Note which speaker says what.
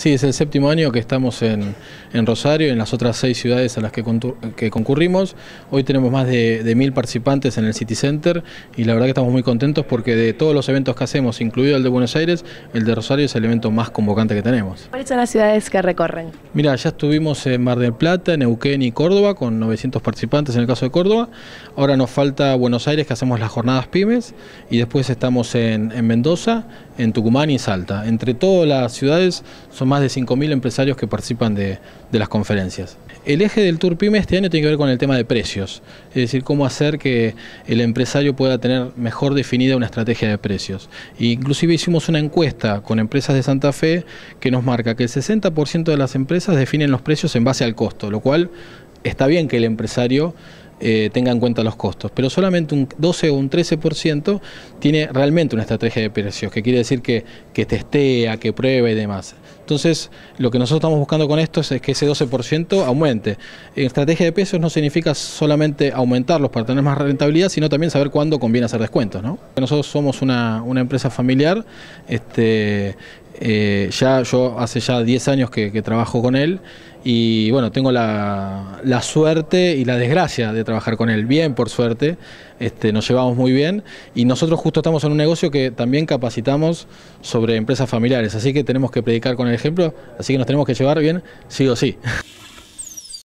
Speaker 1: Sí, es el séptimo año que estamos en, Rosario, en las otras seis ciudades a las que, concurrimos. Hoy tenemos más de, mil participantes en el City Center y la verdad que estamos muy contentos porque de todos los eventos que hacemos, incluido el de Buenos Aires, el de Rosario es el evento más convocante que tenemos.
Speaker 2: ¿Cuáles son las ciudades que recorren?
Speaker 1: Mira, ya estuvimos en Mar del Plata, Neuquén y Córdoba con 900 participantes en el caso de Córdoba. Ahora nos falta Buenos Aires que hacemos las jornadas pymes y después estamos en, en Mendoza, en Tucumán y Salta. Entre todas las ciudades son más de 5.000 empresarios que participan de, las conferencias. El eje del Tour PYME este año tiene que ver con el tema de precios, es decir, cómo hacer que el empresario pueda tener mejor definida una estrategia de precios. inclusive hicimos una encuesta con empresas de Santa Fe que nos marca que el 60% de las empresas definen los precios en base al costo, lo cual está bien que el empresario eh, tenga en cuenta los costos, pero solamente un 12 o un 13% tiene realmente una estrategia de precios, que quiere decir que, que testea, que pruebe y demás. Entonces, lo que nosotros estamos buscando con esto es, que ese 12% aumente. En estrategia de precios no significa solamente aumentarlos para tener más rentabilidad, sino también saber cuándo conviene hacer descuentos. ¿no? Nosotros somos una, una empresa familiar, este, eh, ya yo hace ya 10 años que, trabajo con él y bueno, tengo la, suerte y la desgracia de trabajar con él. Bien, por suerte, este, nos llevamos muy bien y nosotros justo estamos en un negocio que también capacitamos sobre empresas familiares, así que tenemos que predicar con el ejemplo, así que nos tenemos que llevar bien, sí o sí.